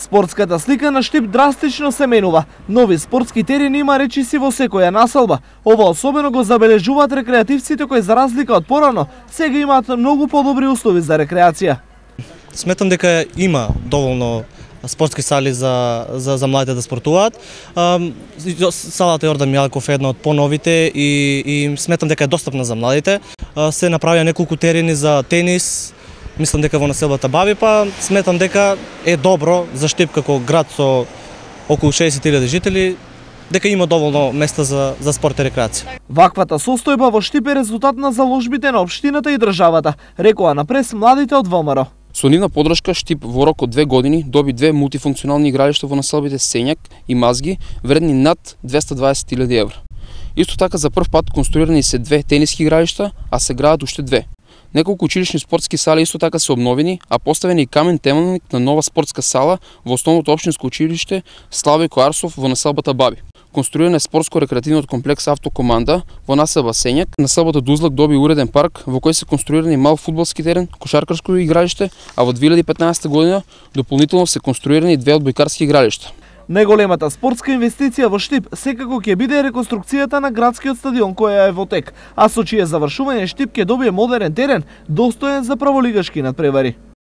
Спортската слика на Штип драстично се менува. Нови спортски терени има речиси во секоја населба. Ова особено го забележуваат рекреативците кои за разлика од порано сега имаат многу подобри услови за рекреација. Сметам дека има доволно спортски сали за, за, за младите да спортуваат. Салата Јордан Мјалков е една од поновите и, и сметам дека е достапна за младите. Се направија неколку терени за тенис, мислам дека во населбата Баби, па сметам дека е добро за Штип како град со околу 60.000 жители, дека има доволно места за, за спорт и рекреација. Ваквата состојба во Штип е резултат на заложбите на општината и државата, рекоа на прес младите од ВМРО. Со нивна подршка Штип во рок од две години доби две мултифункционални игралишта во населбите Сењак и Мазги, вредни над 220.000 евра. Исто така за прв пат конструирани се две тениски игралишта, а се градат уште две. Неколку училишни спортски сали исто така се обновени, а поставени и камен темелник на нова спортска сала во основното општинско училиште Славико Арсов во населбата Баби. Конструиран е спортско-рекреативниот комплекс Автокоманда во населба Сењак. Населбата Дузлак доби уреден парк во кој се конструирани мал фудбалски терен, кошаркарско игралиште, а во 2015 година дополнително се конструирани две одбојкарски игралишта. Најголемата спортска инвестиција во Штип секако ќе биде реконструкцијата на градскиот стадион која е во тек, а со чие завршување Штип ќе добие модерен терен достоен за праволигашки надпревари.